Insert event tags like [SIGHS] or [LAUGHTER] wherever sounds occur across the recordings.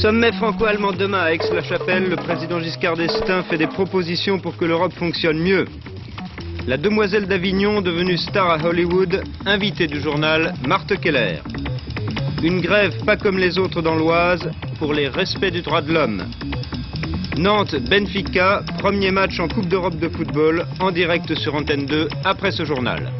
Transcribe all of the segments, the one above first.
Sommet franco-allemand demain à Aix-la-Chapelle, le président Giscard d'Estaing fait des propositions pour que l'Europe fonctionne mieux. La demoiselle d'Avignon, devenue star à Hollywood, invitée du journal Marthe Keller. Une grève pas comme les autres dans l'Oise pour les respects du droit de l'homme. Nantes-Benfica, premier match en Coupe d'Europe de football, en direct sur Antenne 2 après ce journal.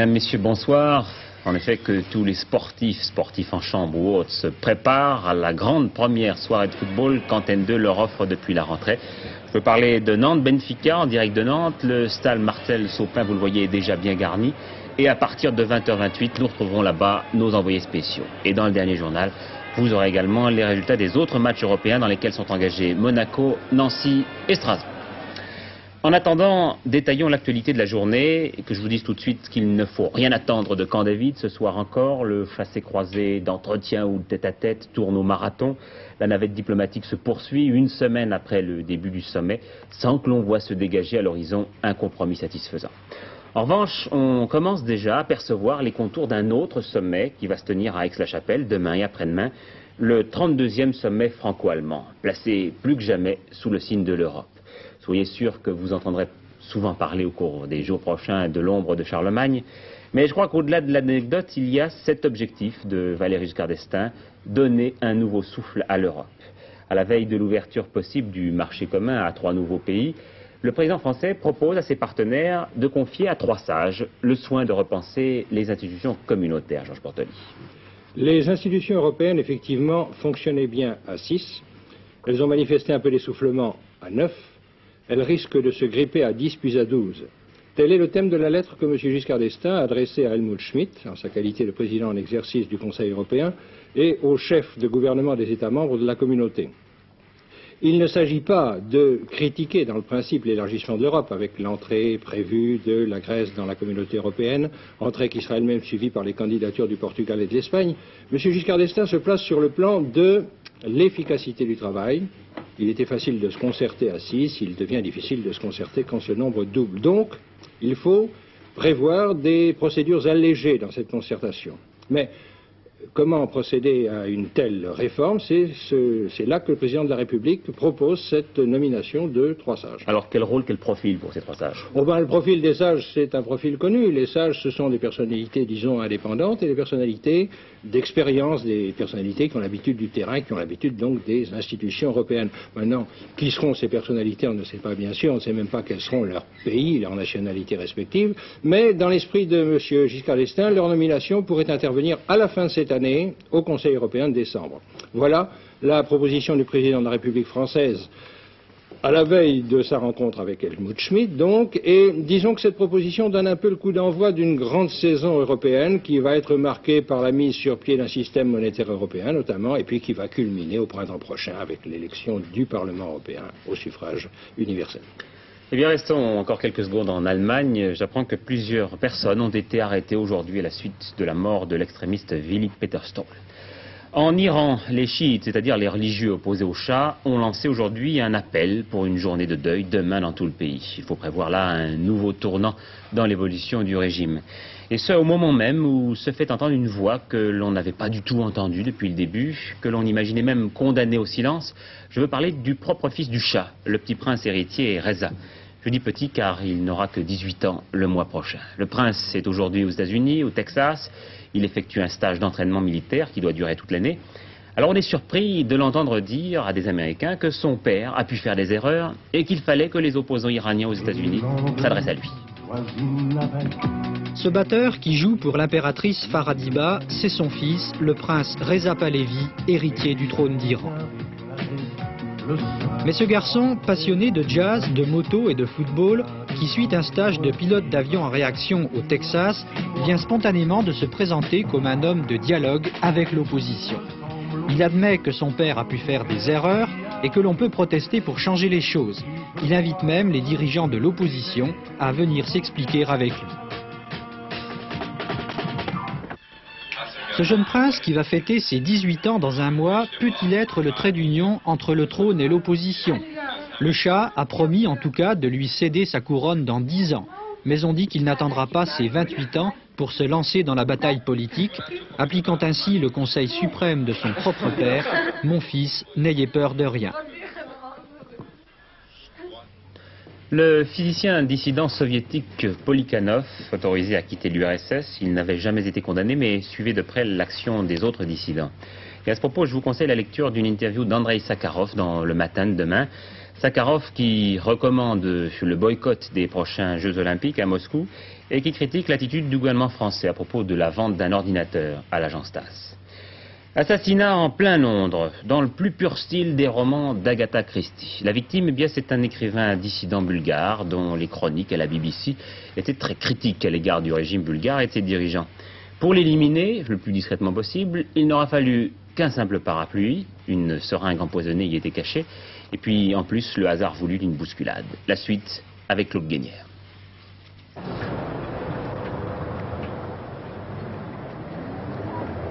Mesdames, Messieurs, bonsoir. En effet, que tous les sportifs, sportifs en chambre ou autres, se préparent à la grande première soirée de football qu'Antenne 2 leur offre depuis la rentrée. Je peux parler de Nantes-Benfica en direct de Nantes. Le stade Marcel Saupin, vous le voyez, est déjà bien garni. Et à partir de 20h28, nous retrouverons là-bas nos envoyés spéciaux. Et dans le dernier journal, vous aurez également les résultats des autres matchs européens dans lesquels sont engagés Monaco, Nancy et Strasbourg. En attendant, détaillons l'actualité de la journée et que je vous dise tout de suite qu'il ne faut rien attendre de Camp David. Ce soir encore, le chassé-croisé d'entretien ou de tête-à-tête tourne au marathon. La navette diplomatique se poursuit une semaine après le début du sommet sans que l'on voit se dégager à l'horizon un compromis satisfaisant. En revanche, on commence déjà à percevoir les contours d'un autre sommet qui va se tenir à Aix-la-Chapelle demain et après-demain, le 32e sommet franco-allemand, placé plus que jamais sous le signe de l'Europe. Soyez sûr que vous entendrez souvent parler au cours des jours prochains de l'ombre de Charlemagne. Mais je crois qu'au-delà de l'anecdote, il y a cet objectif de Valéry Giscard d'Estaing, donner un nouveau souffle à l'Europe. À la veille de l'ouverture possible du marché commun à trois nouveaux pays, le président français propose à ses partenaires de confier à trois sages le soin de repenser les institutions communautaires. Georges. Les institutions européennes, effectivement, fonctionnaient bien à six. Elles ont manifesté un peu d'essoufflement à neuf elle risque de se gripper à 10 puis à 12. Tel est le thème de la lettre que M. Giscard d'Estaing a adressée à Helmut Schmidt, en sa qualité de président en exercice du Conseil européen, et aux chefs de gouvernement des États membres de la communauté. Il ne s'agit pas de critiquer dans le principe l'élargissement de l'Europe avec l'entrée prévue de la Grèce dans la communauté européenne, entrée qui sera elle-même suivie par les candidatures du Portugal et de l'Espagne. M. Giscard d'Estaing se place sur le plan de l'efficacité du travail, il était facile de se concerter à 6, il devient difficile de se concerter quand ce nombre double. Donc, il faut prévoir des procédures allégées dans cette concertation. Mais comment procéder à une telle réforme C'est là que le président de la République propose cette nomination de trois sages. Alors quel rôle, quel profil pour ces trois sages? Oh ben, Le profil des sages, c'est un profil connu. Les sages, ce sont des personnalités, disons, indépendantes et des personnalités d'expérience, des personnalités qui ont l'habitude du terrain, qui ont l'habitude donc des institutions européennes. Maintenant, qui seront ces personnalités, on ne sait pas bien sûr, on ne sait même pas quels seront leurs pays, leurs nationalités respectives, mais dans l'esprit de M. Giscard d'Estaing, leur nomination pourrait intervenir à la fin de cette année au Conseil européen de décembre. Voilà la proposition du président de la République française à la veille de sa rencontre avec Helmut Schmidt, donc, et disons que cette proposition donne un peu le coup d'envoi d'une grande saison européenne qui va être marquée par la mise sur pied d'un système monétaire européen, notamment, et puis qui va culminer au printemps prochain avec l'élection du Parlement européen au suffrage universel. Eh bien, restons encore quelques secondes en Allemagne. J'apprends que plusieurs personnes ont été arrêtées aujourd'hui à la suite de la mort de l'extrémiste Willy Peterstol. En Iran, les chiites, c'est-à-dire les religieux opposés au Shah, ont lancé aujourd'hui un appel pour une journée de deuil demain dans tout le pays. Il faut prévoir là un nouveau tournant dans l'évolution du régime. Et ce, au moment même où se fait entendre une voix que l'on n'avait pas du tout entendue depuis le début, que l'on imaginait même condamnée au silence. Je veux parler du propre fils du Shah, le petit prince héritier Reza. Je dis petit car il n'aura que 18 ans le mois prochain. Le prince est aujourd'hui aux États-Unis, au Texas. Il effectue un stage d'entraînement militaire qui doit durer toute l'année. Alors on est surpris de l'entendre dire à des Américains que son père a pu faire des erreurs et qu'il fallait que les opposants iraniens aux États-Unis s'adressent à lui. Ce batteur qui joue pour l'impératrice Faradiba, c'est son fils, le prince Reza Pahlavi, héritier du trône d'Iran. Mais ce garçon, passionné de jazz, de moto et de football, qui suit un stage de pilote d'avion en réaction au Texas, vient spontanément de se présenter comme un homme de dialogue avec l'opposition. Il admet que son père a pu faire des erreurs et que l'on peut protester pour changer les choses. Il invite même les dirigeants de l'opposition à venir s'expliquer avec lui. Ce jeune prince qui va fêter ses 18 ans dans un mois peut-il être le trait d'union entre le trône et l'opposition? Le chat a promis en tout cas de lui céder sa couronne dans 10 ans. mais on dit qu'il n'attendra pas ses 28 ans pour se lancer dans la bataille politique, appliquant ainsi le conseil suprême de son propre père, « Mon fils, n'ayez peur de rien ». Le physicien dissident soviétique Polikhanov, autorisé à quitter l'URSS, il n'avait jamais été condamné mais suivait de près l'action des autres dissidents. Et à ce propos, je vous conseille la lecture d'une interview d'Andrei Sakharov dans Le Matin de demain. Sakharov qui recommande le boycott des prochains Jeux Olympiques à Moscou et qui critique l'attitude du gouvernement français à propos de la vente d'un ordinateur à l'agence TASS. Assassinat en plein Londres, dans le plus pur style des romans d'Agatha Christie. La victime, eh bien, c'est un écrivain dissident bulgare dont les chroniques à la BBC étaient très critiques à l'égard du régime bulgare et de ses dirigeants. Pour l'éliminer le plus discrètement possible, il n'aura fallu qu'un simple parapluie, une seringue empoisonnée y était cachée, et puis en plus le hasard voulu d'une bousculade. La suite avec Claude Guénière.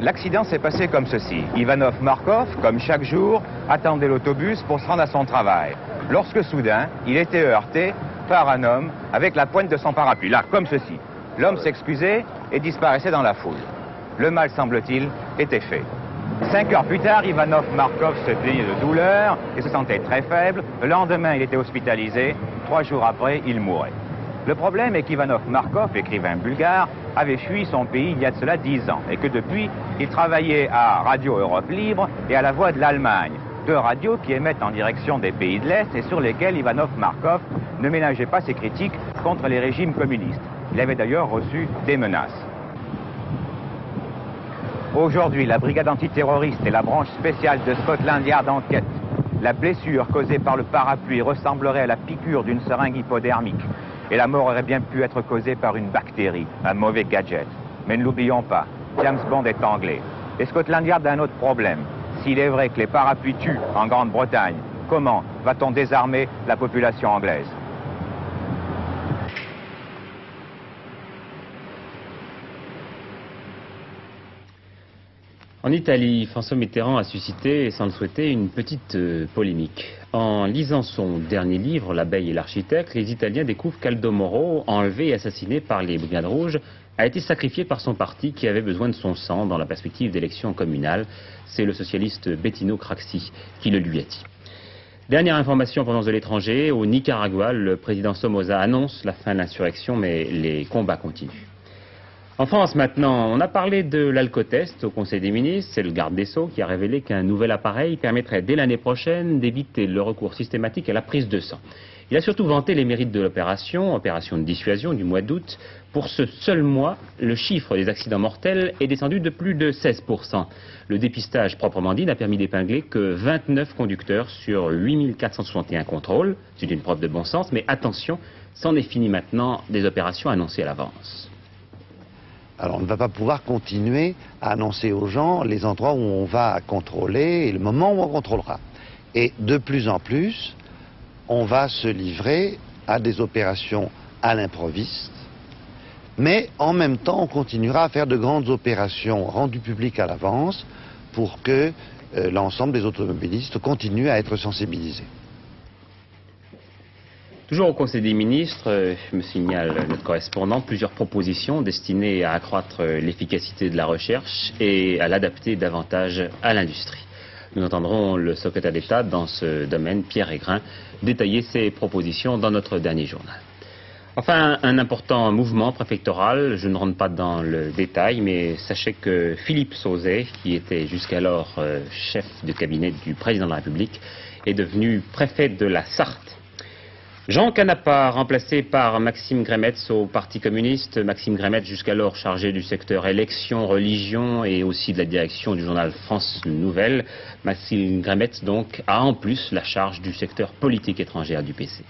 L'accident s'est passé comme ceci. Ivanov Markov, comme chaque jour, attendait l'autobus pour se rendre à son travail. Lorsque soudain, il était heurté par un homme avec la pointe de son parapluie, là, comme ceci. L'homme s'excusait et disparaissait dans la foule. Le mal, semble-t-il, était fait. Cinq heures plus tard, Ivanov Markov se plaignait de douleur et se sentait très faible. Le lendemain, il était hospitalisé. Trois jours après, il mourait. Le problème est qu'Ivanov Markov, écrivain bulgare, avait fui son pays il y a de cela dix ans et que depuis, il travaillait à Radio Europe Libre et à La Voix de l'Allemagne, deux radios qui émettent en direction des pays de l'Est et sur lesquelles Ivanov Markov ne ménageait pas ses critiques contre les régimes communistes. Il avait d'ailleurs reçu des menaces. Aujourd'hui, la brigade antiterroriste et la branche spéciale de Scotland Yard enquêtent. La blessure causée par le parapluie ressemblerait à la piqûre d'une seringue hypodermique. Et la mort aurait bien pu être causée par une bactérie, un mauvais gadget. Mais ne l'oublions pas, James Bond est anglais. Et Scotland Yard a un autre problème. S'il est vrai que les parapluies tuent en Grande-Bretagne, comment va-t-on désarmer la population anglaise? En Italie, François Mitterrand a suscité, sans le souhaiter, une petite euh, polémique. En lisant son dernier livre, L'abeille et l'architecte, les Italiens découvrent qu'Aldo Moro, enlevé et assassiné par les Brigades Rouges, a été sacrifié par son parti qui avait besoin de son sang dans la perspective d'élections communales. C'est le socialiste Bettino Craxi qui le lui a dit. Dernière information pendant de l'étranger, au Nicaragua, le président Somoza annonce la fin de l'insurrection, mais les combats continuent. En France maintenant, on a parlé de l'alcotest au Conseil des ministres, c'est le garde des Sceaux qui a révélé qu'un nouvel appareil permettrait dès l'année prochaine d'éviter le recours systématique à la prise de sang. Il a surtout vanté les mérites de l'opération, opération de dissuasion du mois d'août. Pour ce seul mois, le chiffre des accidents mortels est descendu de plus de 16%. Le dépistage proprement dit n'a permis d'épingler que 29 conducteurs sur 8461 contrôles. C'est une preuve de bon sens, mais attention, c'en est fini maintenant des opérations annoncées à l'avance. Alors on ne va pas pouvoir continuer à annoncer aux gens les endroits où on va contrôler et le moment où on contrôlera. Et de plus en plus, on va se livrer à des opérations à l'improviste, mais en même temps, on continuera à faire de grandes opérations rendues publiques à l'avance pour que euh, l'ensemble des automobilistes continuent à être sensibilisés. Toujours au Conseil des ministres, euh, me signale notre correspondant, plusieurs propositions destinées à accroître euh, l'efficacité de la recherche et à l'adapter davantage à l'industrie. Nous entendrons le secrétaire d'État dans ce domaine, Pierre Aigrin, détailler ses propositions dans notre dernier journal. Enfin, un important mouvement préfectoral, je ne rentre pas dans le détail, mais sachez que Philippe Sauzet, qui était jusqu'alors euh, chef de cabinet du président de la République, est devenu préfet de la Sarthe Jean Canapa, remplacé par Maxime Grémetz au Parti communiste. Maxime Grémetz, jusqu'alors chargé du secteur élection, religion et aussi de la direction du journal France Nouvelle. Maxime Grémetz, donc, a en plus la charge du secteur politique étrangère du PC.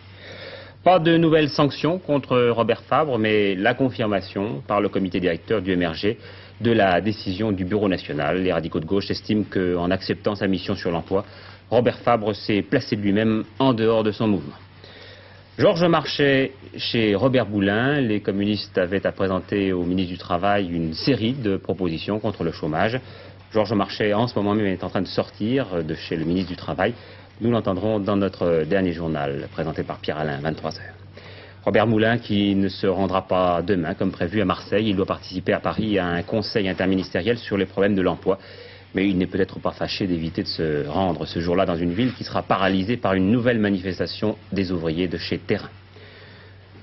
Pas de nouvelles sanctions contre Robert Fabre, mais la confirmation par le comité directeur du MRG de la décision du Bureau national. Les radicaux de gauche estiment qu'en acceptant sa mission sur l'emploi, Robert Fabre s'est placé lui-même en dehors de son mouvement. Georges Marchais chez Robert Boulin, les communistes avaient à présenter au ministre du Travail une série de propositions contre le chômage. Georges Marchais, en ce moment même, est en train de sortir de chez le ministre du Travail. Nous l'entendrons dans notre dernier journal, présenté par Pierre Alain, 23h. Robert Moulin qui ne se rendra pas demain comme prévu à Marseille. Il doit participer à Paris à un conseil interministériel sur les problèmes de l'emploi. Mais il n'est peut-être pas fâché d'éviter de se rendre ce jour-là dans une ville qui sera paralysée par une nouvelle manifestation des ouvriers de chez Terrain.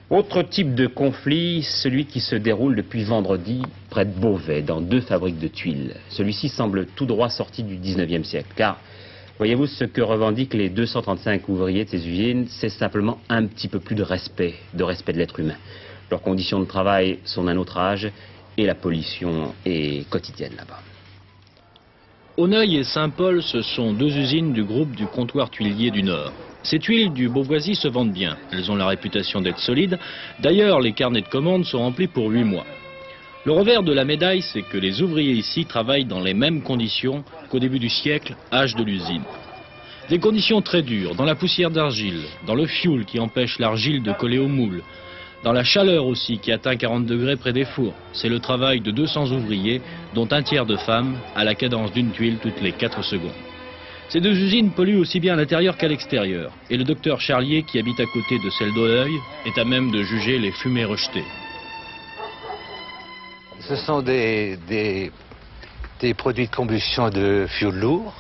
Autre type de conflit, celui qui se déroule depuis vendredi près de Beauvais, dans deux fabriques de tuiles. Celui-ci semble tout droit sorti du 19e siècle, car voyez-vous ce que revendiquent les 235 ouvriers de ces usines, c'est simplement un petit peu plus de respect, de respect de l'être humain. Leurs conditions de travail sont d'un autre âge et la pollution est quotidienne là-bas. Auneuil et Saint-Paul, ce sont deux usines du groupe du comptoir tuilier du Nord. Ces tuiles du Beauvoisis se vendent bien. Elles ont la réputation d'être solides. D'ailleurs, les carnets de commandes sont remplis pour 8 mois. Le revers de la médaille, c'est que les ouvriers ici travaillent dans les mêmes conditions qu'au début du siècle, âge de l'usine. Des conditions très dures, dans la poussière d'argile, dans le fioul qui empêche l'argile de coller au moule, dans la chaleur aussi qui atteint 40 degrés près des fours. C'est le travail de 200 ouvriers, dont un tiers de femmes, à la cadence d'une tuile toutes les 4 secondes. Ces deux usines polluent aussi bien à l'intérieur qu'à l'extérieur. Et le docteur Charlier, qui habite à côté de celle d'Auleuil, est à même de juger les fumées rejetées. Ce sont des, des, produits de combustion de fioul lourd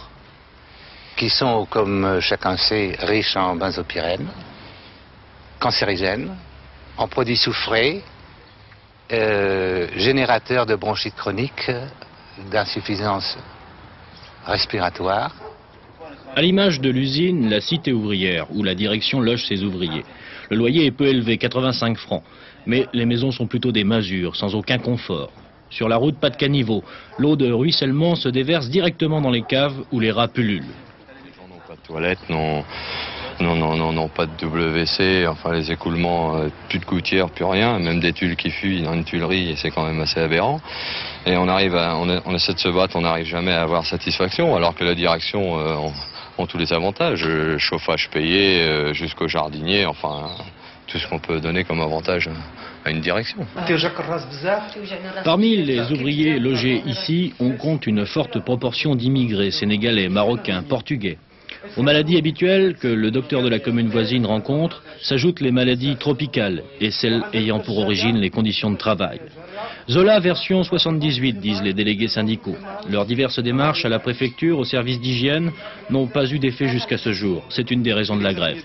qui sont, comme chacun sait, riches en benzopyrène, cancérigènes, en produits soufrés, euh, générateurs de bronchite chronique, d'insuffisance respiratoire. À l'image de l'usine, la cité ouvrière, où la direction loge ses ouvriers. Le loyer est peu élevé, 85 francs. Mais les maisons sont plutôt des masures, sans aucun confort. Sur la route, pas de caniveau. L'eau de ruissellement se déverse directement dans les caves où les rats pullulent. Les gens n'ont pas de toilettes, non, non, non, pas de WC, enfin les écoulements, euh, plus de gouttières, plus rien, même des tuiles qui fuient dans une tuilerie, et c'est quand même assez aberrant. Et on arrive à, on, essaie de se battre, on n'arrive jamais à avoir satisfaction, alors que la direction, euh, ont tous les avantages, euh, chauffage payé euh, jusqu'au jardinier, enfin tout ce qu'on peut donner comme avantage à une direction. Parmi les ouvriers logés ici, on compte une forte proportion d'immigrés sénégalais, marocains, portugais. Aux maladies habituelles que le docteur de la commune voisine rencontre s'ajoutent les maladies tropicales et celles ayant pour origine les conditions de travail. Zola version 78, disent les délégués syndicaux. Leurs diverses démarches à la préfecture, au service d'hygiène, n'ont pas eu d'effet jusqu'à ce jour. C'est une des raisons de la grève.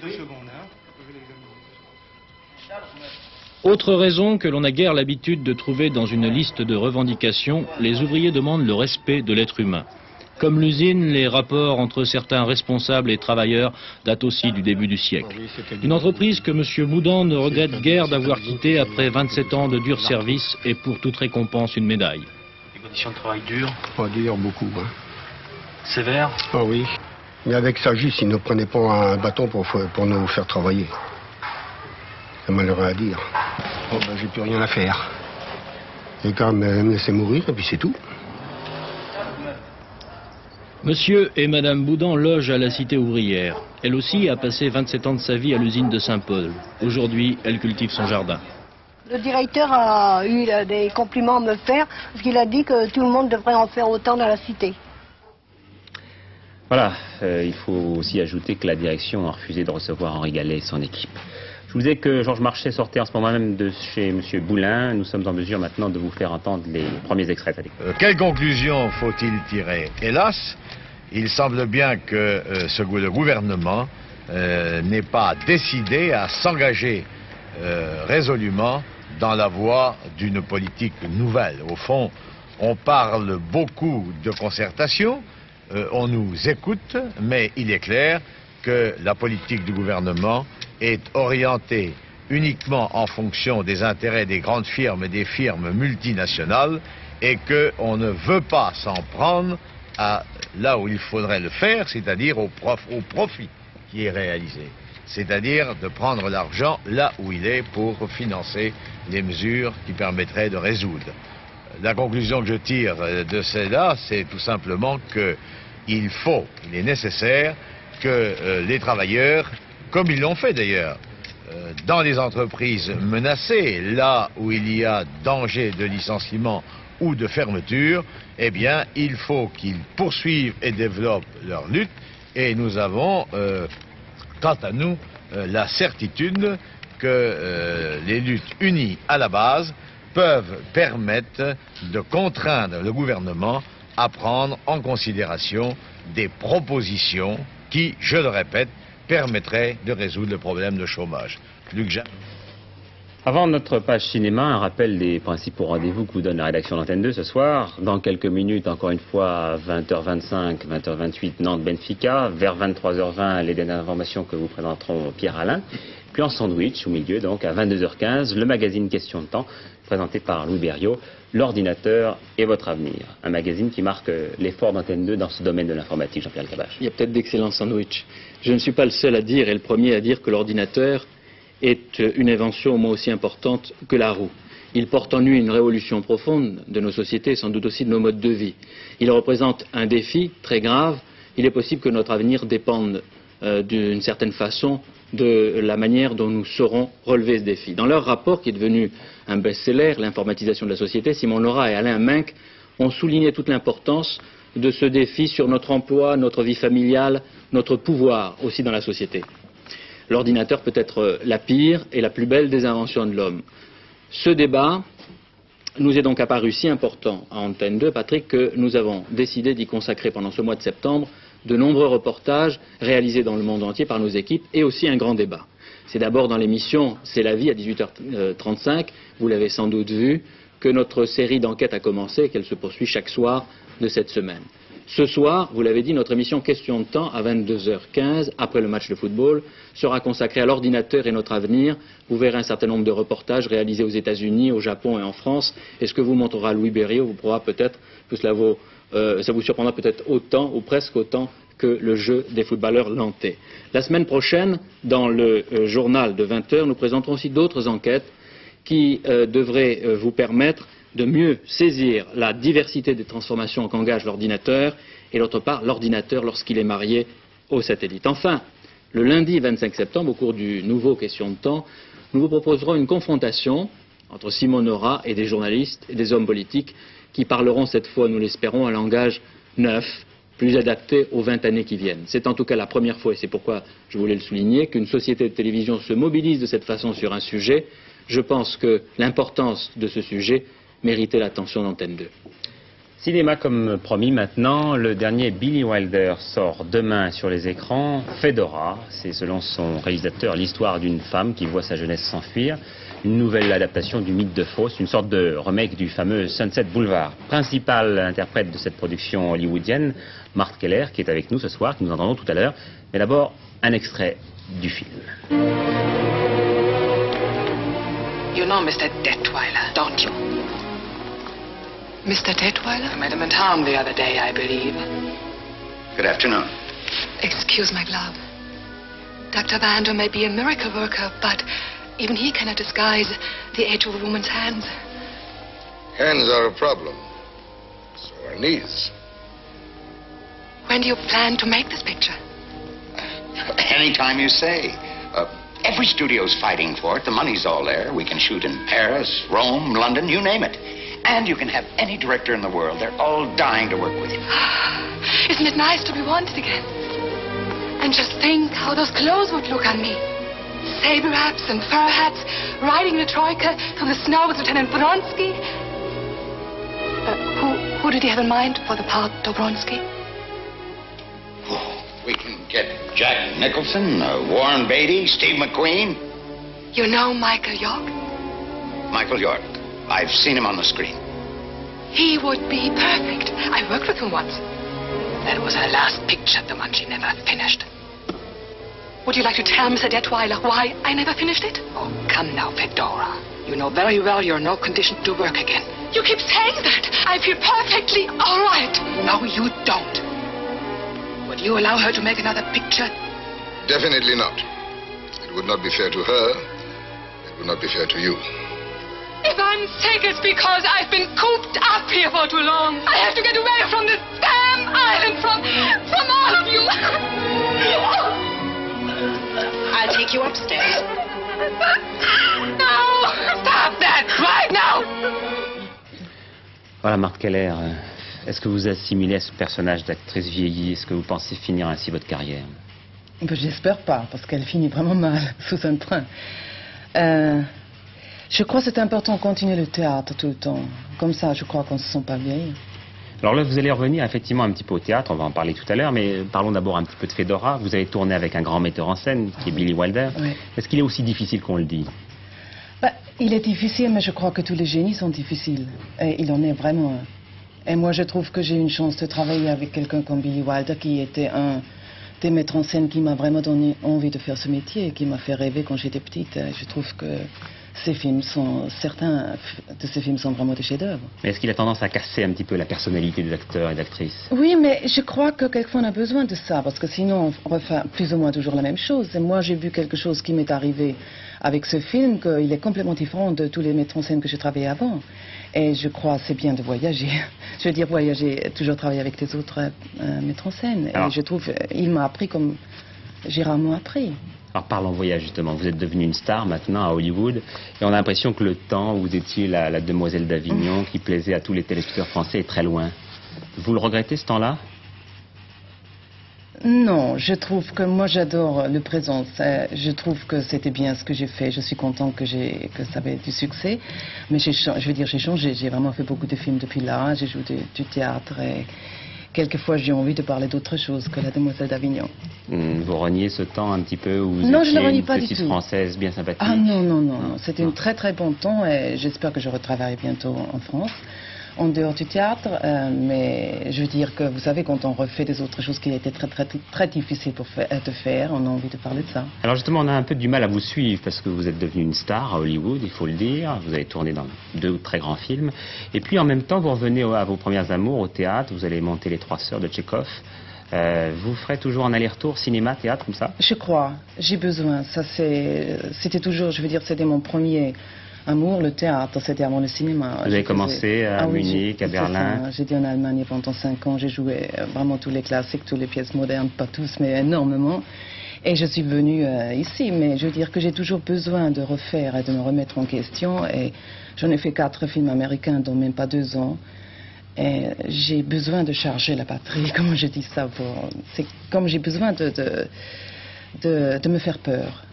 Autre raison que l'on a guère l'habitude de trouver dans une liste de revendications, les ouvriers demandent le respect de l'être humain. Comme l'usine, les rapports entre certains responsables et travailleurs datent aussi du début du siècle. Une entreprise que M. Moudan ne regrette guère d'avoir quitté après 27 ans de dur service et pour toute récompense une médaille. Des conditions de travail dures Pas dures, beaucoup. Hein. Sévères Ah oui. Mais avec ça juste, ils ne prenaient pas un bâton pour, pour nous faire travailler. C'est malheureux à dire. Oh, ben, j'ai plus rien à faire. Et quand même me laisser mourir, et puis c'est tout. Monsieur et Madame Boudin logent à la cité ouvrière. Elle aussi a passé 27 ans de sa vie à l'usine de Saint-Paul. Aujourd'hui, elle cultive son jardin. Le directeur a eu des compliments à me faire parce qu'il a dit que tout le monde devrait en faire autant dans la cité. Voilà, euh, il faut aussi ajouter que la direction a refusé de recevoir Henri Gallet et son équipe. Je vous disais que Georges Marchais sortait en ce moment même de chez M. Boulin. Nous sommes en mesure maintenant de vous faire entendre les premiers extraits. Euh, quelle conclusion faut-il tirer? Hélas, il semble bien que euh, le gouvernement euh, n'est pas décidé à s'engager résolument dans la voie d'une politique nouvelle. Au fond, on parle beaucoup de concertation, on nous écoute, mais il est clair que la politique du gouvernement est orientée uniquement en fonction des intérêts des grandes firmes et des firmes multinationales et qu'on ne veut pas s'en prendre à là où il faudrait le faire, c'est-à-dire au, au profit qui est réalisé. C'est-à-dire de prendre l'argent là où il est pour financer les mesures qui permettraient de résoudre. La conclusion que je tire de cela, c'est tout simplement qu'il faut, il est nécessaire que euh, les travailleurs, comme ils l'ont fait d'ailleurs, euh, dans les entreprises menacées, là où il y a danger de licenciement ou de fermeture, eh bien, il faut qu'ils poursuivent et développent leur lutte. Et nous avons, euh, quant à nous, la certitude que euh, les luttes unies à la base peuvent permettre de contraindre le gouvernement à prendre en considération des propositions qui, je le répète, permettraient de résoudre le problème de chômage. Plus que. Avant notre page cinéma, un rappel des principaux rendez-vous que vous donne la rédaction d'Antenne 2 ce soir. Dans quelques minutes, encore une fois, 20h25, 20h28, Nantes-Benfica. Vers 23h20, les dernières informations que vous présenteront Pierre Alain. Puis en sandwich, au milieu, donc à 22h15, le magazine Question de temps, présenté par Louis Berriot, l'ordinateur et votre avenir. Un magazine qui marque l'effort d'Antenne 2 dans ce domaine de l'informatique, Jean-Pierre Cabache. Il y a peut-être d'excellents sandwichs. Je ne suis pas le seul à dire et le premier à dire que l'ordinateur est une invention au moins aussi importante que la roue. Il porte en lui une révolution profonde de nos sociétés et sans doute aussi de nos modes de vie. Il représente un défi très grave. Il est possible que notre avenir dépende euh, d'une certaine façon de la manière dont nous saurons relever ce défi. Dans leur rapport, qui est devenu un best-seller, L'informatisation de la société, Simon Laura et Alain Minck ont souligné toute l'importance de ce défi sur notre emploi, notre vie familiale, notre pouvoir aussi dans la société l'ordinateur peut être la pire et la plus belle des inventions de l'homme. Ce débat nous est donc apparu si important à Antenne 2, Patrick, que nous avons décidé d'y consacrer pendant ce mois de septembre de nombreux reportages réalisés dans le monde entier par nos équipes et aussi un grand débat. C'est d'abord dans l'émission C'est la vie à 18h35, vous l'avez sans doute vu, que notre série d'enquêtes a commencé et qu'elle se poursuit chaque soir de cette semaine. Ce soir, vous l'avez dit, notre émission Question de temps à 22h15, après le match de football, sera consacrée à l'ordinateur et notre avenir. Vous verrez un certain nombre de reportages réalisés aux États-Unis, au Japon et en France. Et ce que vous montrera Louis Berriot vous pourra peut-être, euh, ça vous surprendra peut-être autant ou presque autant que le jeu des footballeurs nantais. La semaine prochaine, dans le euh, journal de 20h, nous présenterons aussi d'autres enquêtes qui euh, devraient vous permettre de mieux saisir la diversité des transformations qu'engage l'ordinateur et d'autre part l'ordinateur lorsqu'il est marié au satellite. Enfin, le lundi 25 septembre, au cours du nouveau Question de temps, nous vous proposerons une confrontation entre Simon Nora et des journalistes et des hommes politiques qui parleront cette fois, nous l'espérons, un langage neuf, plus adapté aux 20 années qui viennent. C'est en tout cas la première fois, et c'est pourquoi je voulais le souligner, qu'une société de télévision se mobilise de cette façon sur un sujet. Je pense que l'importance de ce sujet mériter l'attention d'Antenne 2. Cinéma comme promis maintenant, le dernier Billy Wilder sort demain sur les écrans. Fedora, c'est selon son réalisateur l'histoire d'une femme qui voit sa jeunesse s'enfuir. Une nouvelle adaptation du mythe de Faust, une sorte de remake du fameux Sunset Boulevard. Principal interprète de cette production hollywoodienne, Marthe Keller, qui est avec nous ce soir, que nous entendons tout à l'heure. Mais d'abord, un extrait du film. You know Mr. Detweiler, don't you? Mr. Detweiler? I met him in town the other day, I believe. Good afternoon. Excuse my glove. Dr. Vander may be a miracle worker, but even he cannot disguise the age of a woman's hands. Hands are a problem. So are knees. When do you plan to make this picture? Anytime you say. Uh, every studio's fighting for it. The money's all there. We can shoot in Paris, Rome, London, you name it. And you can have any director in the world. They're all dying to work with you. [SIGHS] Isn't it nice to be wanted again? And just think how those clothes would look on me. Saber hats and fur hats, riding the troika through the snow with Lieutenant Vronsky. Uh, who, who did he have in mind for the part of Vronsky? Oh, we can get Jack Nicholson, uh, Warren Beatty, Steve McQueen. You know Michael York? Michael York. I've seen him on the screen. He would be perfect. I worked with him once. That was her last picture, the one she never finished. Would you like to tell Mr. Detweiler why I never finished it? Oh, come now, Fedora. You know very well you're in no condition to work again. You keep saying that. I feel perfectly all right. No, you don't. Would you allow her to make another picture? Definitely not. It would not be fair to her. It would not be fair to you. If I'm sick, it's because I've been cooped up here for too long. I have to get away from this damn island, from, from all of you. [LAUGHS] Take you upstairs. No! Stop that right now! Voilà, Marthe Keller. euh, Est-ce que vous assimilez à ce personnage d'actrice vieillie? Est-ce que vous pensez finir ainsi votre carrière? Ben, J'espère pas, parce qu'elle finit vraiment mal, [LAUGHS] sous un train. Euh, je crois que c'est important de continuer le théâtre tout le temps. Comme ça, je crois qu'on ne se sent pas vieille. Alors là, vous allez revenir effectivement un petit peu au théâtre, on va en parler tout à l'heure, mais parlons d'abord un petit peu de Fedora. Vous avez tourné avec un grand metteur en scène, qui est Billy Wilder. Est-ce qu'il est aussi difficile qu'on le dit bah, Il est difficile, mais je crois que tous les génies sont difficiles. Et il en est vraiment un. Et moi, je trouve que j'ai une chance de travailler avec quelqu'un comme Billy Wilder, qui était un des maîtres en scène qui m'a vraiment donné envie de faire ce métier et qui m'a fait rêver quand j'étais petite. Je trouve que ces films sont, certains de ces films sont vraiment des chefs-d'œuvre. Mais est-ce qu'il a tendance à casser un petit peu la personnalité des acteurs et d'actrices Oui, mais je crois que quelquefois on a besoin de ça, parce que sinon on refait plus ou moins toujours la même chose. Et moi j'ai vu quelque chose qui m'est arrivé avec ce film, qu'il est complètement différent de tous les maîtres en scène que j'ai travaillé avant. Et je crois c'est bien de voyager. [LAUGHS] je veux dire, voyager, toujours travailler avec des autres euh, maîtres en scène. Et je trouve, il m'a appris comme j'ai rarement appris. Alors parlons voyage justement, vous êtes devenue une star maintenant à Hollywood et on a l'impression que le temps où vous étiez la, demoiselle d'Avignon qui plaisait à tous les téléspectateurs français est très loin. Vous le regrettez ce temps-là? Non, je trouve que moi j'adore le présent. Je trouve que c'était bien ce que j'ai fait. Je suis content que, que ça avait du succès. Mais je veux dire, j'ai changé. J'ai vraiment fait beaucoup de films depuis là. J'ai joué du théâtre et, quelquefois j'ai envie de parler d'autre chose que la demoiselle d'Avignon. Hmm, vous reniez ce temps un petit peu où vous non, je ne renie pas petite du tout. française bien sympathique Ah non, non, non. non. C'était un très très bon temps et j'espère que je retravaillerai bientôt en France en dehors du théâtre, euh, mais je veux dire que vous savez, quand on refait des autres choses qui étaient très, très, très difficiles pour faire, de faire, on a envie de parler de ça. Alors justement, on a un peu du mal à vous suivre parce que vous êtes devenue une star à Hollywood, il faut le dire. Vous avez tourné dans deux très grands films. Et puis en même temps, vous revenez à vos premières amours au théâtre. Vous allez monter Les Trois Sœurs de Tchekhov. Euh, vous ferez toujours un aller-retour cinéma, théâtre comme ça? Je crois. J'ai besoin. Ça, c'était toujours, je veux dire, c'était mon premier amour, le théâtre, c'était avant le cinéma. Vous avez commencé à ah Munich, à Berlin J'étais en Allemagne pendant cinq ans, j'ai joué euh, vraiment tous les classiques, toutes les pièces modernes, pas tous, mais énormément. Et je suis venue euh, ici, mais je veux dire que j'ai toujours besoin de refaire et de me remettre en question. Et j'en ai fait quatre films américains dans même pas deux ans. Et j'ai besoin de charger la batterie, [LAUGHS] comment je dis ça C'est comme j'ai besoin de, de, de me faire peur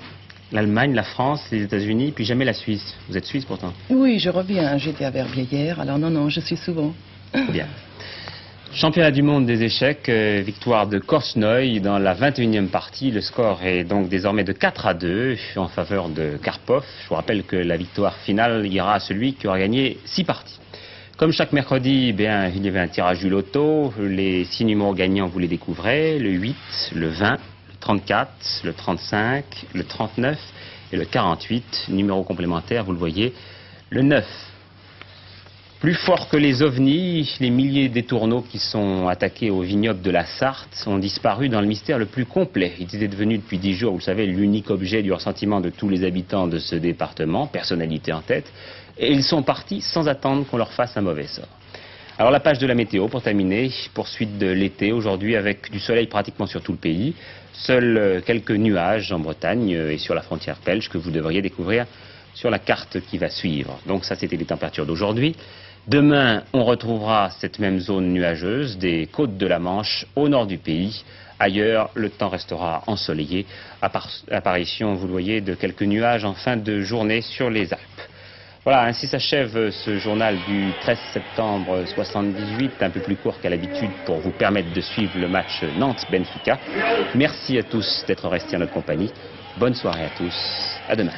l'Allemagne, la France, les États-Unis, puis jamais la Suisse. Vous êtes suisse pourtant Oui, je reviens. J'étais à Verbier hier, alors non, non, je suis souvent. Bien. Championnat du monde des échecs, euh, victoire de Korsnoy dans la 21e partie. Le score est donc désormais de 4 à 2 en faveur de Karpov. Je vous rappelle que la victoire finale ira à celui qui aura gagné 6 parties. Comme chaque mercredi, eh bien, il y avait un tirage du loto. Les 6 numéros gagnants, vous les découvrez. Le 8, le 20, 34, le 35, le 39 et le 48. Numéro complémentaire, vous le voyez, le 9. Plus fort que les ovnis, les milliers d'étourneaux qui sont attaqués au vignoble de la Sarthe ont disparu dans le mystère le plus complet. Ils étaient devenus depuis dix jours, vous savez, l'unique objet du ressentiment de tous les habitants de ce département, personnalité en tête, et ils sont partis sans attendre qu'on leur fasse un mauvais sort. Alors la page de la météo pour terminer, poursuite de l'été aujourd'hui avec du soleil pratiquement sur tout le pays, seuls euh, quelques nuages en Bretagne euh, et sur la frontière belge que vous devriez découvrir sur la carte qui va suivre. Donc ça c'était les températures d'aujourd'hui. Demain, on retrouvera cette même zone nuageuse des côtes de la Manche au nord du pays. Ailleurs, le temps restera ensoleillé. Apparition, vous le voyez, de quelques nuages en fin de journée sur les Alpes. Voilà, ainsi s'achève ce journal du 13 septembre 78, un peu plus court qu'à l'habitude pour vous permettre de suivre le match Nantes-Benfica. Merci à tous d'être restés en notre compagnie. Bonne soirée à tous. À demain.